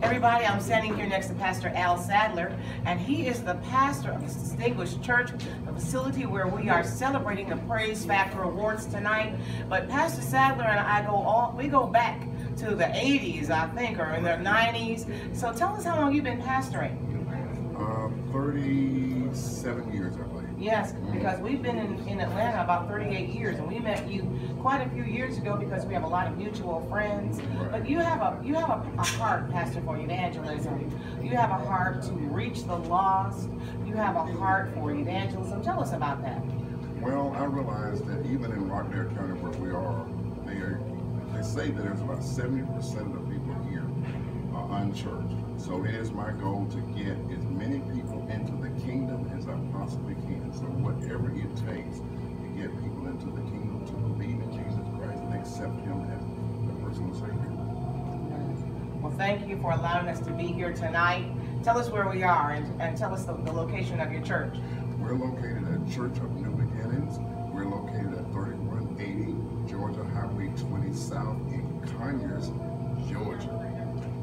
Everybody, I'm standing here next to Pastor Al Sadler, and he is the pastor of this distinguished church, a facility where we are celebrating the Praise Factor Awards tonight. But Pastor Sadler and I go all we go back to the 80s, I think, or in the 90s. So tell us how long you've been pastoring. Uh, 37 years, I believe. Yes, because we've been in, in Atlanta about 38 years, and we met you quite a few years ago because we have a lot of mutual friends. But you have a you have a, a heart, Pastor, for evangelism. You have a heart to reach the lost. You have a heart for evangelism. Tell us about that. Well, I realize that even in Rockdale County where we are, they, are, they say that there's about 70% of the people here are unchurched. So it is my goal to get as many people the kingdom as I possibly can. So whatever it takes to get people into the kingdom to believe in Jesus Christ and accept Him as the personal Savior. Well, thank you for allowing us to be here tonight. Tell us where we are and, and tell us the, the location of your church. We're located at Church of New Beginnings. We're located at 3180 Georgia Highway 20 South in Conyers, Georgia.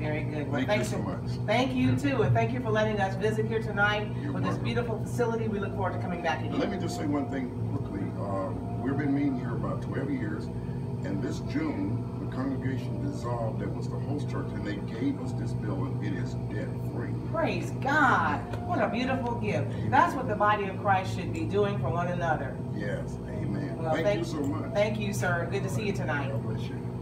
Very good. Well, Thank you so much. Thank you too, and thank you for letting us visit here tonight You're with this beautiful facility. We look forward to coming back again. let me just say one thing quickly. Um, we've been meeting here about 12 years, and this June, the congregation dissolved that was the host church, and they gave us this building. It is debt free. Praise God. What a beautiful gift. That's what the body of Christ should be doing for one another. Yes, amen. Well, thank, thank- you so much. Thank you, sir. Good to see you tonight. God bless you.